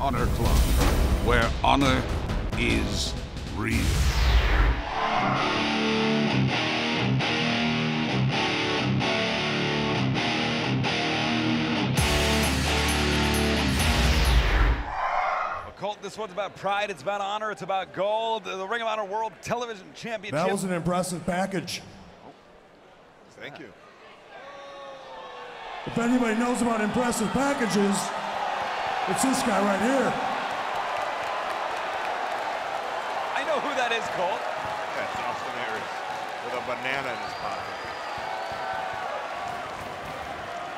Honor Club, where honor is real. Colt, this one's about pride, it's about honor, it's about gold. The Ring of Honor World Television Championship. That was an impressive package. Thank you. If anybody knows about impressive packages, it's this guy right here. I know who that is, Colt. That's Austin Aries with a banana in his pocket.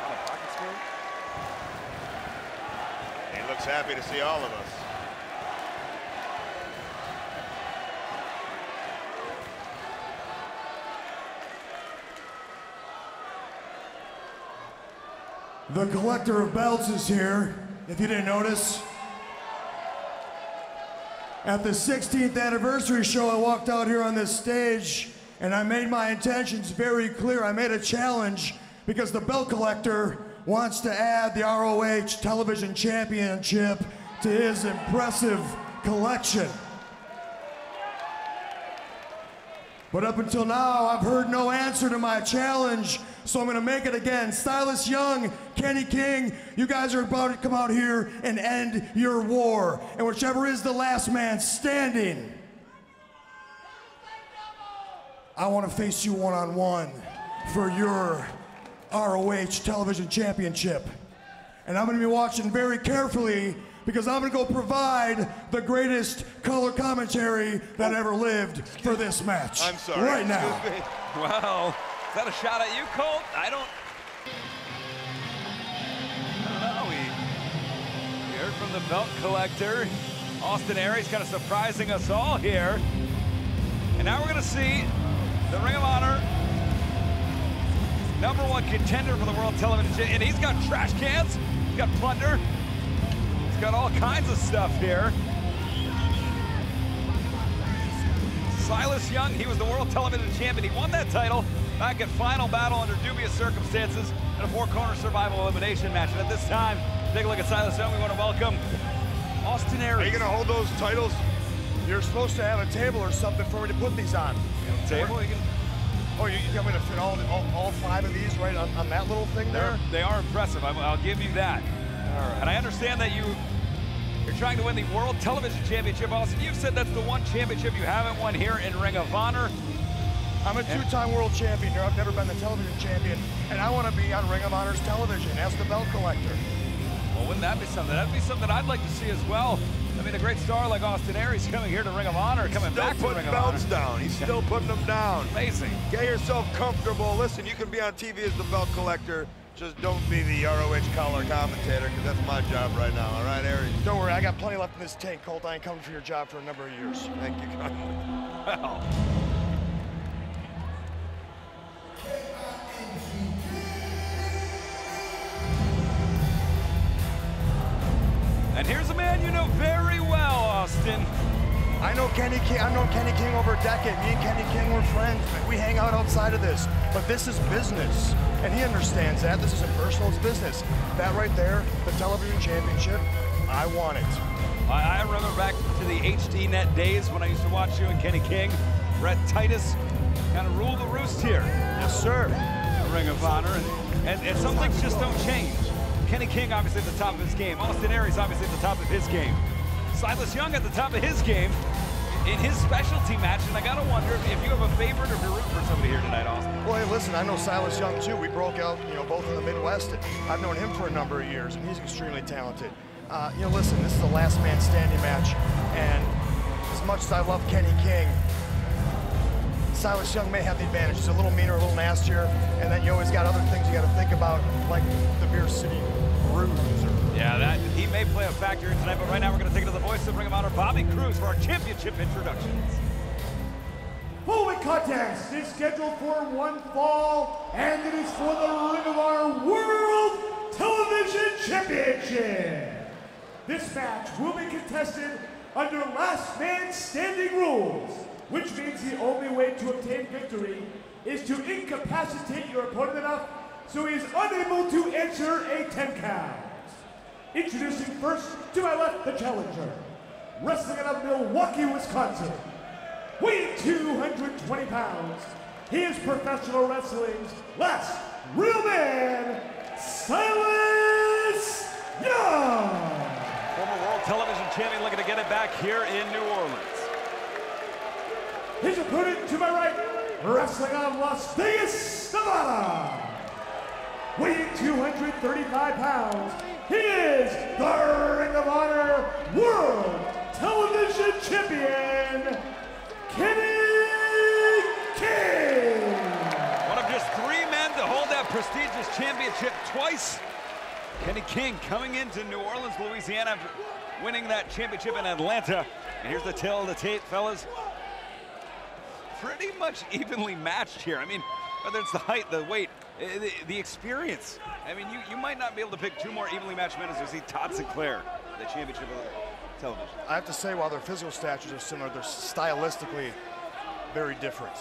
On a pocket square? He looks happy to see all of us. The collector of belts is here, if you didn't notice. At the 16th anniversary show, I walked out here on this stage and I made my intentions very clear. I made a challenge because the belt collector wants to add the ROH Television Championship to his impressive collection. But up until now, I've heard no answer to my challenge, so I'm gonna make it again. Silas Young, Kenny King, you guys are about to come out here and end your war. And whichever is the last man standing, I wanna face you one on one for your ROH Television Championship. And I'm gonna be watching very carefully because I'm gonna go provide the greatest color commentary that ever lived for this match. I'm sorry. Right now. Wow. Is that a shot at you, Colt? I don't. We, heard from the belt collector, Austin Aries, kind of surprising us all here. And now we're going to see the Ring of Honor number one contender for the World Television And he's got trash cans, he's got plunder, he's got all kinds of stuff here. Silas Young, he was the World Television Champion. He won that title back at Final Battle under dubious circumstances in a four-corner survival elimination match. And at this time, take a look at Silas Young. We want to welcome Austin Aries. Are you gonna hold those titles? You're supposed to have a table or something for me to put these on. table? You can- Oh, you, you want me to fit all, all, all five of these right on, on that little thing They're, there? they are impressive. I, will give you that. And I understand that you, you're trying to win the World Television Championship. Austin, you've said that's the one championship you haven't won here in Ring of Honor. I'm a two-time world champion here. I've never been the television champion, and I want to be on Ring of Honor's television as the belt collector. Well, wouldn't that be something? That'd be something I'd like to see as well. I mean, a great star like Austin Aries coming here to Ring of Honor, coming Still back to putting Ring of Honor. Putting belts down. He's still putting them down. Amazing. Get yourself comfortable. Listen, you can be on TV as the belt collector. Just don't be the ROH color commentator, because that's my job right now. All right, Aries? Don't worry, I got plenty left in this tank, Colt. I ain't coming for your job for a number of years. Thank you kindly. Well. And here's a man you know very well, Austin. I know Kenny King. I've known Kenny King over a decade. Me and Kenny King were friends. We hang out outside of this. But this is business. And he understands that. This isn't personal, it's business. That right there, the television championship, I want it. I, I remember back to the HDNet days when I used to watch you and Kenny King. Rhett Titus kind of ruled the roost here. Yes, sir. the Ring of Honor, and, and, and some things just don't change. Kenny King obviously at the top of his game. Austin Aries obviously at the top of his game. Silas Young at the top of his game in his specialty match, and I gotta wonder if, you have a favorite or if you're rooting for somebody here tonight, Austin. Well, hey, listen, I know Silas Young too. We broke out, you know, both in the Midwest. I've known him for a number of years, and he's extremely talented. Uh, you know, listen, this is the last man standing match, and as much as I love Kenny King, Silas Young may have the advantage. He's a little meaner, a little nastier, and then you always got other things you got to think about, like the Beer City Yeah, that he may play a factor in tonight, but right now we're gonna take it to the voice of Ring of Honor, Bobby Cruise, for our championship introductions. Following contest is scheduled for one fall, and it is for the Ring of Honor World Television Championship. This match will be contested under last man standing rules, which means the only way to obtain victory is to incapacitate your opponent enough so he is unable to enter a 10 count. Introducing first to my left, the challenger. Wrestling out of Milwaukee, Wisconsin. Weighing 220 pounds. He is professional wrestling's last real man, Silas Young. Former World Television Champion looking to get it back here in New Orleans. His opponent to my right, wrestling out of Las Vegas, Nevada. Weighing 235 pounds, he is the Ring of Honor World Television Champion, Kenny King. One of just three men to hold that prestigious championship twice. Kenny King coming into New Orleans, Louisiana, winning that championship in Atlanta. And here's the tale of the tape, fellas. Pretty much evenly matched here. I mean, whether it's the height, the weight, Uh, the, the experience. I mean, you, you might not be able to pick two more evenly matched men as you see Todd Sinclair, the championship of television. I have to say, while their physical statures are similar, they're stylistically very different.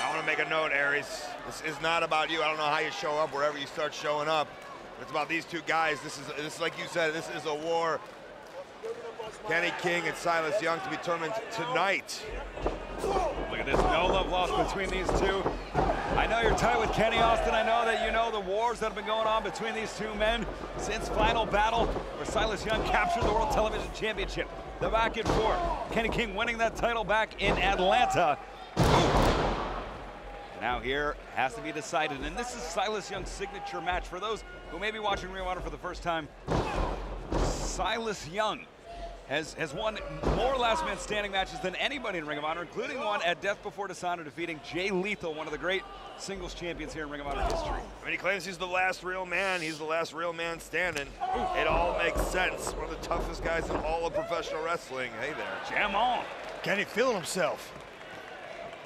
I want to make a note, Aries. This is not about you. I don't know how you show up wherever you start showing up. It's about these two guys. This is, this is like you said, this is a war. Kenny King and Silas Young to be determined tonight. Look at this, no love lost between these two. I know you're tight with Kenny Austin. I know that you know the wars that have been going on between these two men since final battle where Silas Young captured the World Television Championship. The back and forth. Kenny King winning that title back in Atlanta. Now here has to be decided, and this is Silas Young's signature match. For those who may be watching Honor for the first time, Silas Young has, has won more last man standing matches than anybody in Ring of Honor, including one at Death Before Dishonor, defeating Jay Lethal, one of the great singles champions here in Ring of Honor history. I mean, he claims he's the last real man. He's the last real man standing. It all makes sense. One of the toughest guys in all of professional wrestling. Hey there. Jam on. Kenny feeling himself.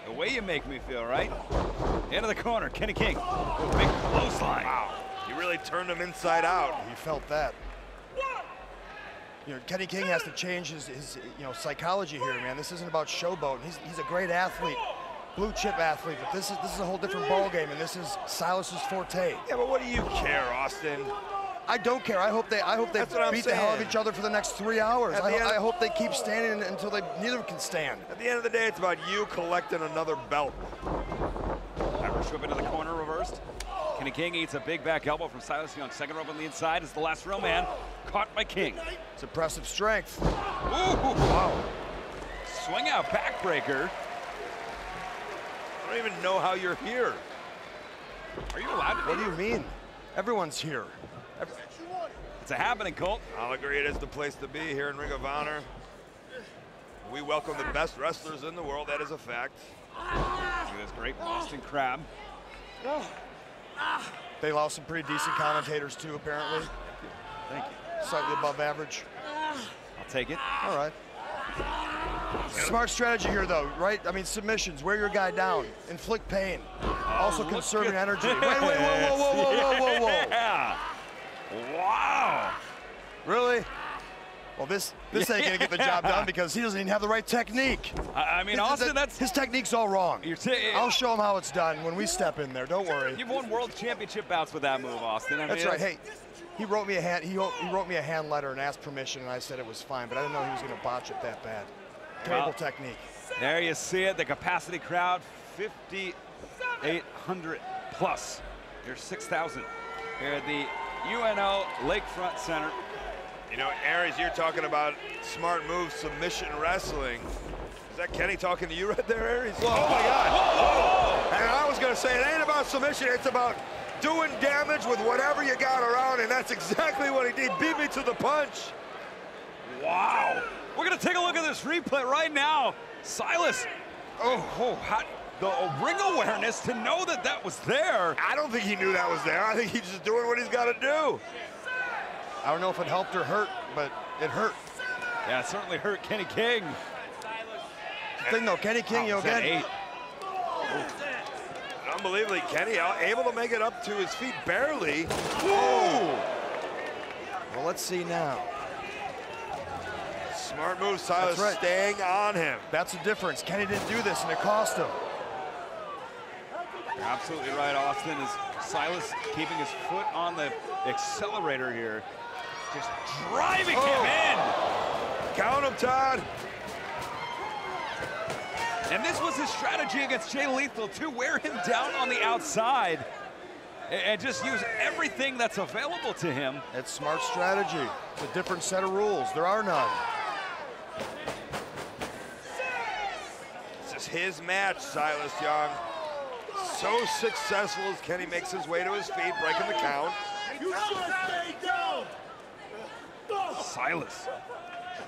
The way you make me feel, right? Into the corner, Kenny King. Big clothesline. Wow. He really turned him inside out. He felt that. You know, Kenny King has to change his, his you know, psychology here, man. This isn't about showboating. He's, he's a great athlete, blue chip athlete, but this is this is a whole different ball game, and this is Silas's forte. Yeah, but what do you care, Austin? I don't care. I hope they I hope they beat the hell out of each other for the next three hours. I, I hope they keep standing until they neither can stand. At the end of the day, it's about you collecting another belt. Irish whip into the corner, reversed. Kenny King eats a big back elbow from Silas Young. Second rope on the inside is the last real man. Caught by King. It's impressive strength. Ooh, wow. Swing out backbreaker. I don't even know how you're here. Are you allowed to What do you mean? Everyone's here. It's a happening, Colt. I'll agree it is the place to be here in Ring of Honor. We welcome the best wrestlers in the world, that is a fact. Look at this great Boston Crab. They lost some pretty decent commentators too, apparently. Thank you. Slightly above average. I'll take it. All right. Smart strategy here, though, right? I mean, submissions, wear your guy down, inflict pain, oh, also look conserving energy. Wait, wait, whoa, whoa, whoa, whoa, whoa, whoa, whoa. Yeah. Wow. Really? Well, this this ain't gonna get the job done because he doesn't even have the right technique. I, I mean, His- Austin, that's his technique's all wrong. I'll show him how it's done when we step in there. Don't worry. you've won world championship bouts with that move, Austin. I That's mean, right. Hey, he wrote me a hand. He wrote, he wrote me a hand letter and asked permission, and I said it was fine, but I didn't know he was gonna botch it that bad. Terrible Well, technique. There you see it. The capacity crowd, 5,800 plus. Here's 6,000 here at the UNO Lakefront Center. You know, Aries, you're talking about smart moves, submission wrestling. Is that Kenny talking to you right there, Aries? Oh my God! And I was gonna say, it ain't about submission, it's about doing damage with whatever you got around, and that's exactly what he did. Beat me to the punch. Wow. We're going to take a look at this replay right now. Silas, oh, oh, oh how, the ring awareness to know that that was there. I don't think he knew that was there. I think he's just doing what he's got to do. I don't know if it helped or hurt, but it hurt. Yeah, it certainly hurt Kenny King. The thing though, Kenny King, oh, you know, Was that again, eight? Unbelievably, Kenny uh, able to make it up to his feet barely. well, let's see now. Smart move, Silas right. staying on him. That's the difference. Kenny didn't do this, and it cost him. You're absolutely right. Austin is Silas keeping his foot on the accelerator here. Just driving Oh. him in. Count him, Todd. And this was his strategy against Jay Lethal to wear him down on the outside and- and just use everything that's available to him. It's smart strategy. It's a different set of rules. There are none. This is his match, Silas Young. So successful as Kenny makes his way to his feet, breaking the count. You should stay down. Silas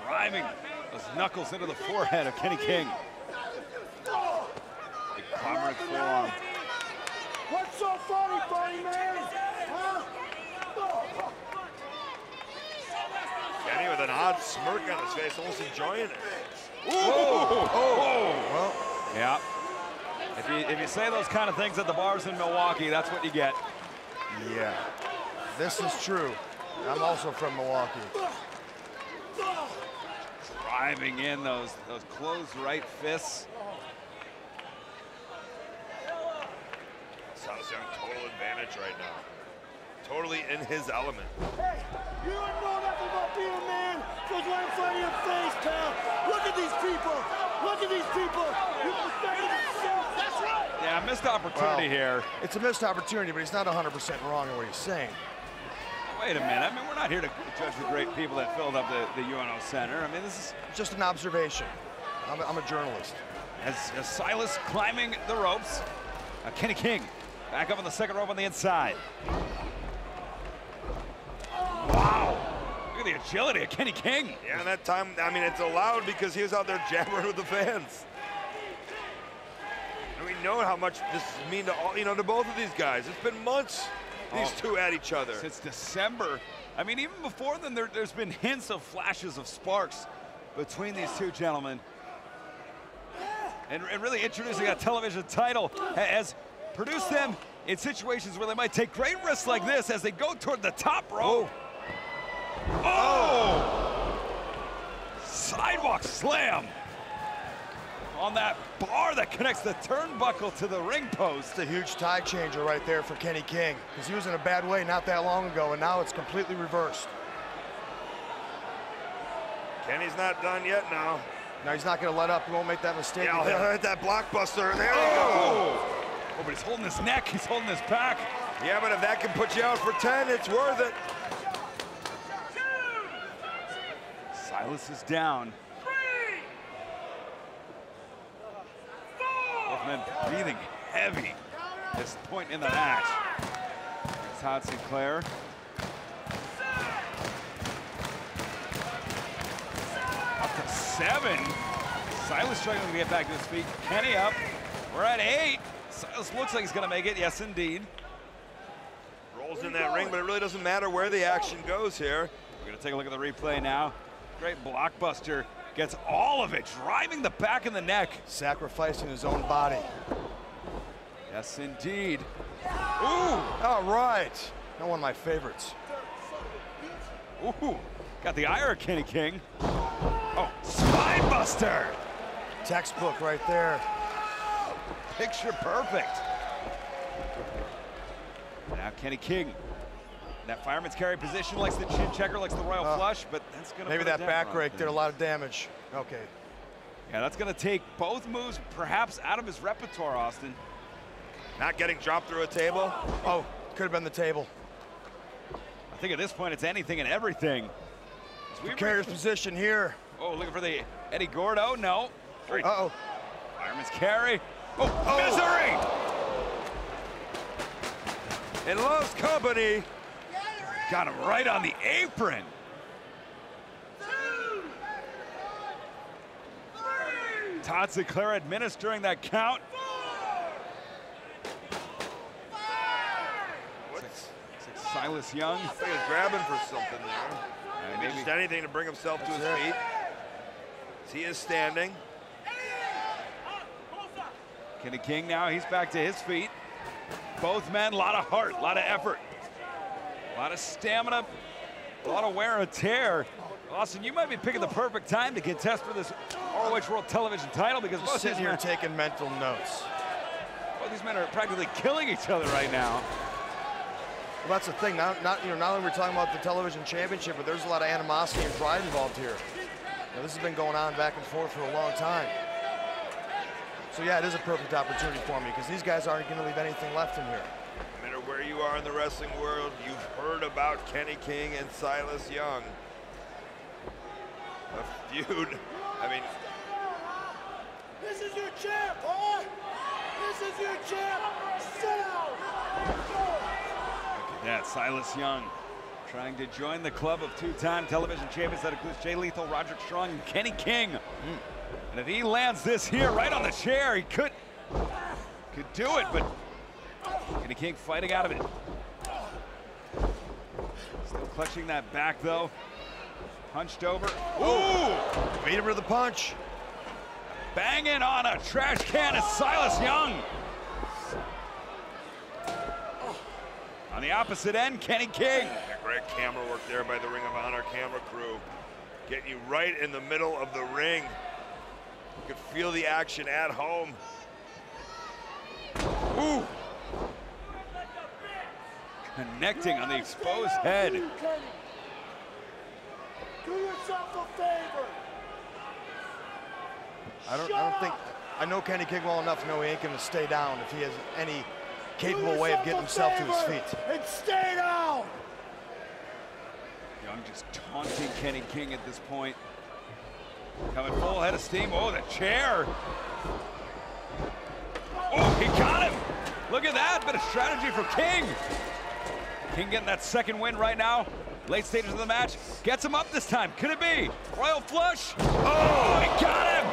driving those knuckles into the forehead of Kenny King. Big conglomerate forearm. What's so funny, funny man? Huh? Kenny with an odd smirk on his face, almost enjoying it. Oh, Yeah. If you, if you say those kind of things at the bars in Milwaukee, that's what you get. Yeah. This is true. I'm also from Milwaukee. Driving in those, those closed right fists. Silas Young, total advantage right now. Totally in his element. Hey, you don't know nothing about being a man because right in front of your face, pal. Look at these people. Look at these people. You respect yourself. That's right. Yeah, missed opportunity Well, here. It's a missed opportunity, but he's not 100% wrong in what he's saying. Wait a minute. I mean, we're not here to judge the great people that filled up the, the UNO Center. I mean, this is just an observation. I'm a, I'm a journalist. as, as Silas climbing the ropes. Uh, Kenny King back up on the second rope on the inside. Wow. Look at the agility of Kenny King. Yeah, and that time, I mean, it's allowed because he was out there jabbering with the fans. And we know how much this mean to all, you know, to both of these guys. It's been months, these Oh. two at each other. Since December. I mean, even before then, there, there's been hints of flashes of sparks between these two gentlemen. And, and really introducing a television title ha- has produced them in situations where they might take great risks like this as they go toward the top rope. Oh! oh! Sidewalk slam on that bar that connects the turnbuckle to the ring post. It's a huge tide changer right there for Kenny King because he was in a bad way not that long ago, and now it's completely reversed. Kenny's not done yet now. Now he's not going to let up. He won't make that mistake Yeah, he'll hit that blockbuster. There you oh! oh, but he's holding his neck, he's holding his back. go. Yeah, but if that can put you out for 10, it's worth it. Silas is down. Both men breathing heavy this point in the match. It's Todd Sinclair. Up to seven. Silas struggling to get back to his feet. Kenny up. We're at eight. Silas looks like he's going to make it. Yes, indeed. Rolls in that ring, but it really doesn't matter where the action goes here. We're going to take a look at the replay now. Great blockbuster. Gets all of it, driving the back of the neck. Sacrificing his own body. Yes, indeed. All right. Not one of my favorites. Ooh, got the ire of Kenny King. Oh, spine buster. Textbook right there. Picture perfect. Now Kenny King. That fireman's carry position likes the chin checker, likes the royal Uh, flush, but that's gonna Maybe that back on rake did a lot of damage. Okay. Yeah, that's gonna take both moves perhaps out of his repertoire, Austin. Not getting dropped through a table. Oh, could have been the table. I think at this point it's anything and everything. As we Carrier's position here. Oh, looking for the Eddie Gordo. No. Great. Uh-oh. Fireman's carry. Oh, misery! In Love's company, Got him right on the apron. Todd Sinclair administering that count. what's, Looks like Silas Young. I think he's grabbing for something there. Maybe maybe just anything to bring himself to his it. feet. As he is standing. Kenny King now, he's back to his feet. Both men, a lot of heart, a lot of effort, a lot of stamina, a lot of wear and tear. Austin, you might be picking the perfect time to contest for this ROH World Television title because Just these, sitting here taking mental notes. both these men are practically killing each other right now. Well, that's the thing. Not, not, you know, not only we're talking about the television championship, but there's a lot of animosity and pride involved here. Know, this has been going on back and forth for a long time. So yeah, it is a perfect opportunity for me because these guys aren't going to leave anything left in here. Where you are in the wrestling world, you've heard about Kenny King and Silas Young. A feud. I mean, This is your champ, huh? This is your champ. Sit down. Yeah, Silas Young trying to join the club of two-time television champions. That includes Jay Lethal, Roderick Strong, and Kenny King. And if he lands this here right on the chair, he could could do it, but Kenny King fighting out of it. Still clutching that back though. Punched over. Ooh! Beat him to the punch. Banging on a trash can is Silas Young. On the opposite end, Kenny King. great camera work there by the Ring of Honor camera crew. Getting you right in the middle of the ring. You could feel the action at home. Ooh. Connecting on the exposed head. Do yourself a favor. I don't, I don't think, I know Kenny King well enough to know he ain't going to stay down if he has any capable way of getting himself to his feet. And stay down. Young just taunting Kenny King at this point. Coming full head of steam. Oh, the chair. Oh, he got him. Look at that. Bit of strategy for King. King getting that second win right now. Late stages of the match. Gets him up this time. Could it be? Royal flush. Oh, he got him.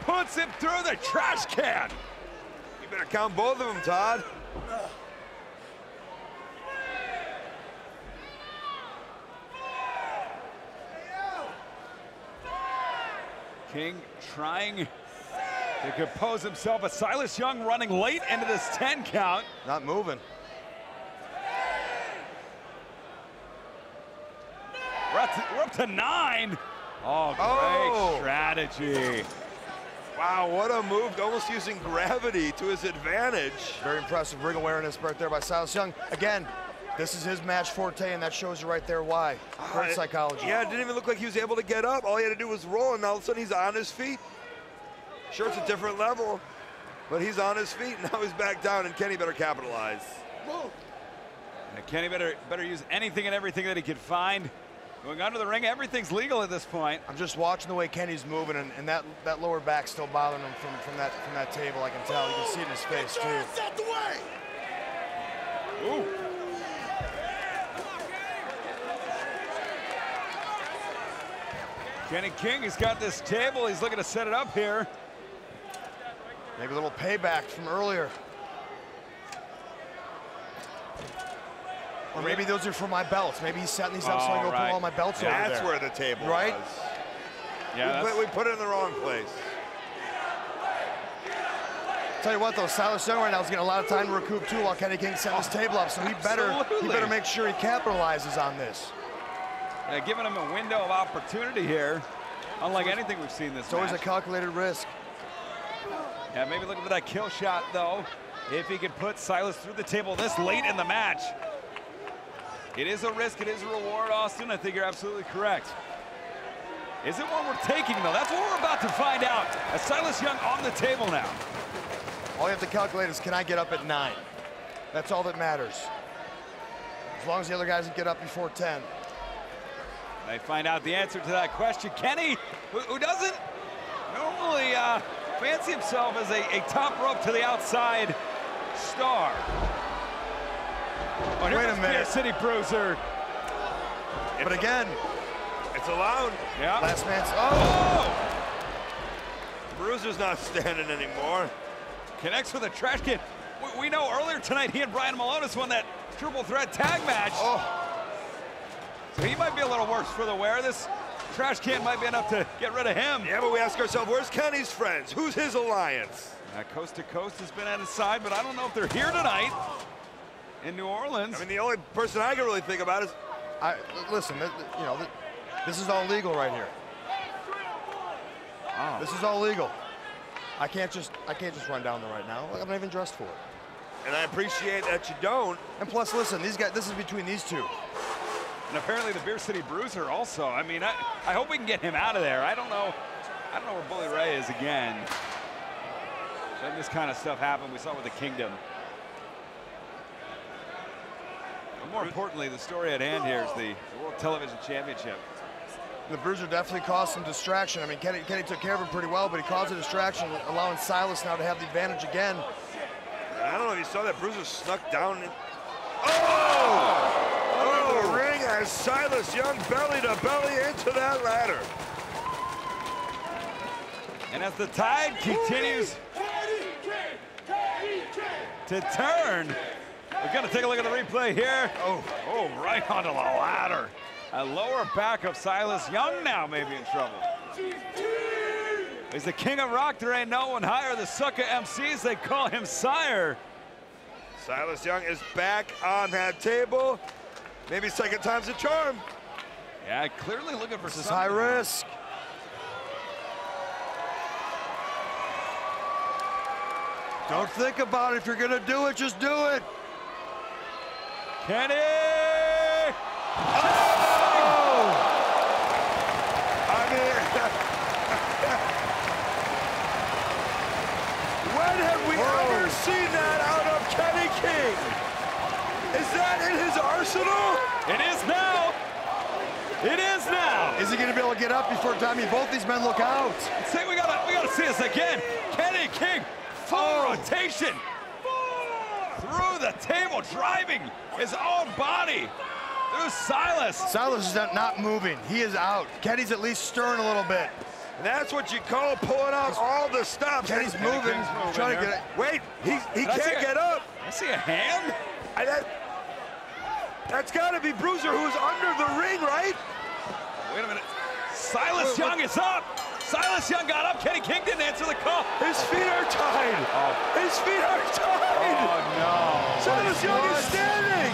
Puts him through the trash can. You better count both of them, Todd. King trying to compose himself, but Silas Young running late into this 10 count. Not moving. We're up to, we're up to nine. Oh, great Oh. strategy. Wow, what a move, almost using gravity to his advantage. Very impressive ring awareness right there by Silas Young. Again, this is his match forte, and that shows you right there why. Great Uh, psychology. Yeah, it didn't even look like he was able to get up. All he had to do was roll, and all of a sudden he's on his feet. Sure, it's a different level, but he's on his feet, and now he's back down, and Kenny better capitalize. And Kenny better better use anything and everything that he can find. Going under the ring, everything's legal at this point. I'm just watching the way Kenny's moving, and, and that, that lower back still bothering him from, from, that, from that table. I can tell. You can see it in his face, too. Out the way. Ooh. Kenny King he's got this table. He's looking to set it up here. Maybe a little payback from earlier. Or maybe those are for my belts. Maybe he's setting these up so I Oh, can go right. put all my belts over That's there. where the table Right? was. Yeah, we, put, we put it in the wrong place. Tell you what, though, Silas Young right now is getting a lot of time to recoup too while Kenny King's setting this oh, table up. So he better, he better make sure he capitalizes on this. Yeah, giving him a window of opportunity here, unlike anything we've seen this It's always a calculated risk. Yeah, maybe looking for that kill shot though. If he could put Silas through the table this late in the match. It is a risk, it is a reward, Austin. I think you're absolutely correct. Is it one we're taking though? That's what we're about to find out. As Silas Young on the table now. All you have to calculate is can I get up at nine? That's all that matters. As long as the other guys can get up before 10. They find out the answer to that question. Kenny, who, who doesn't normally uh, fancy himself as a, a top rope to the outside star. Oh, Wait a minute. City Bruiser. But again, It's allowed. Yeah. last man's. Oh! Oh! Bruiser's not standing anymore. Connects with a trash can. We, we know earlier tonight he and Brian Milonas won that triple threat tag match. Oh, So he might be a little worse for the wear. This trash can might be enough to get rid of him. yeah, but we ask ourselves, where's Kenny's friends? Who's his alliance? Coast to coast has been at his side, but I don't know if they're here tonight in New Orleans. I mean, the only person I can really think about is I, listen, you know, this is all legal right here. Oh. This is all legal. I can't just, I can't just run down there right now. I'm not even dressed for it. and I appreciate that you don't. And plus, listen, these guys, this is between these two. And apparently the Beer City Bruiser also. I mean, I, I hope we can get him out of there. I don't know. I don't know where Bully Ray is again. Then this kind of stuff happened. We saw it with the Kingdom. But more importantly, the story at hand here is the, the World Television Championship. The Bruiser definitely caused some distraction. I mean, Kenny, Kenny took care of him pretty well, but he caused a distraction, allowing Silas now to have the advantage again. I don't know if you saw that Bruiser snuck down. Oh! Silas Young belly to belly into that ladder. And as the tide continues to turn, we're going to take a look at the replay here. Oh, oh, right onto the ladder. A lower back of Silas Young now may be in trouble. He's the king of rock. There ain't no one higher. The Sucker MCs, they call him sire. Silas Young is back on that table. Maybe second time's a charm. Yeah, clearly looking for This high risk. Don't think about it. If you're gonna do it, just do it. Kenny! I mean, when have we ever seen that out of Kenny King? Is that It is now. It is now. Is he gonna be able to get up before? I mean, both these men look out. Say we gotta, we gotta see this again. Kenny King, full oh. rotation. Through the table, driving his own body through Silas. Silas is not- not moving. He is out. Kenny's at least stirring a little bit. And that's what you call pulling out all the stops. Kenny's moving, moving trying to get it. Wait, he, he can't get up. I see a hand. I, that, that's got to be Bruiser who's under the ring, right? Wait a minute. Silas Young is up. Silas Young got up. Kenny King didn't answer the call. His feet are tied. Oh. His feet are tied. Oh no. Silas Young What? is standing.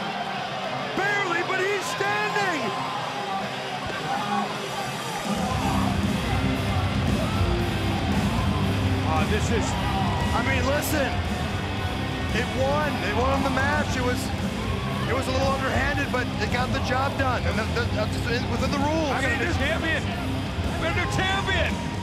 Barely, but he's standing. Oh, this is. I mean, listen. It won. They won the match. It was, it was a little underhanded, but they got the job done, and that- that- that's in- within the rules. I mean, the champion. We're the champion.